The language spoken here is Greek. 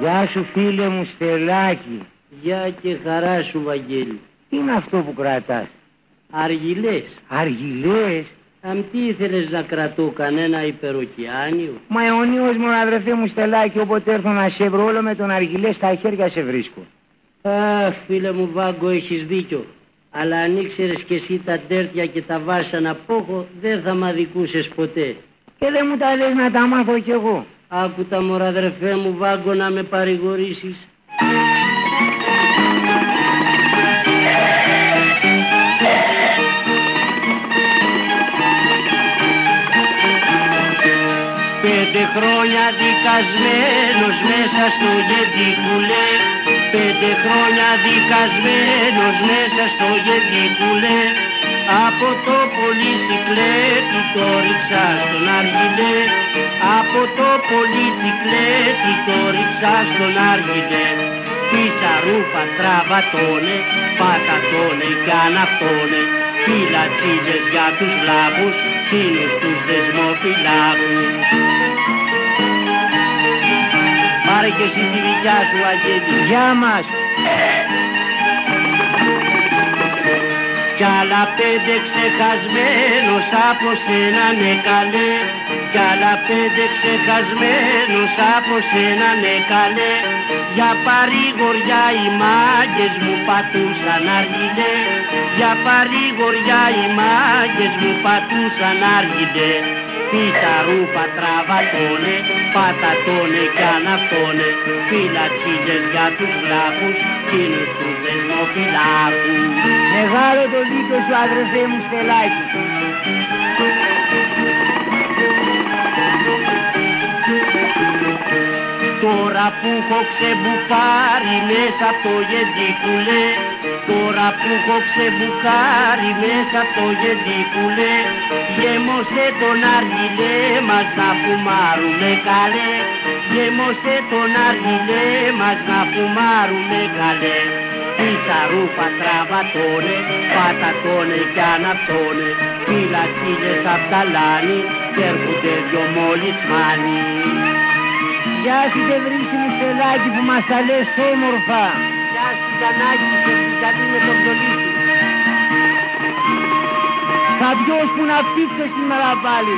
Γεια σου φίλε μου Στελάκη. Γεια και χαρά σου Βαγγέλη. Τι είναι αυτό που κρατάς; Αργυλές. Αργυλές; Αμ τι ήθελες να κρατώ κανένα υπεροκειάνιο. Μα αιωνίως μου αδερφέ μου Στελάκη όποτε έρθω να σε βρω όλο με τον αργυλές στα χέρια σε βρίσκω. Αχ φίλε μου Βάγκο έχεις δίκιο. Αλλά αν ήξερες και εσύ τα τέρτια και τα βάσανα που έχω δεν θα μ' αδικούσες ποτέ. Και δεν μου τα λες να τα μάθω κι εγώ. Άκου τα μωρά αδερφέ μου Βάγκο να με παρηγορήσεις. Πέντε χρόνια δικασμένος μέσα στο γεντικουλέ Πέντε χρόνια δικασμένος μέσα στο γεντικουλέ Από το πολυσικλέτη το ρίξα στον αργιλέ Από το πολυσικλέτη το ρίξα στον αργιλέ Πίσα ρούφα τραβατώνε, πατατώνε κι αναυτώνε Φυλατσίδες για τους βλάβους, φίλους τους δεσμοφυλάκους Πάρε και εσύ τη δικιά σου Αγγέλη. Γεια μας. Κι άλλα πέντε ξεχασμένος από σένα ναι καλέ. Κι άλλα πέντε ξεχασμένος από σένα ναι καλέ. Για παρηγοριά οι μάγκες μου πατούσαν αργιλέ Για παρηγοριά οι μάγκες μου πατούσαν αργιλέ Πίτα ρούφα τραβατώνε, πατατώνε κι αναυτώνε Φυλατσίλες για τους βλάχους, κοινούς τους δεσμοφυλάκους Μεγάλο το δίκιο σου αδερφέ μου Στελάκη. Τώρα που έχω ξεμπουκάρει μέσα από το γεντικουλέ Τώρα που έχω ξεμπουκάρει μέσα από το γεντικουλέ Γέμωσε τον αργιλέ μας να φουμάρουμε καλέ Γέμωσε τον αργιλέ μας να φουμάρουμε καλέ Πίσα ρούφα τραβατώνε, πατατώνε κι αναυτώνε Φυλατσίλες απ' τα λάνη και έρχονται δυο μόλις μάνι Γεια σου και βρίσιμο Στελάκη που μας τα λες όμορφα. Γεια σου Γιαννάκη και την με τον βιολί σου. Θα πιω που να πήξω σήμερα πάλι.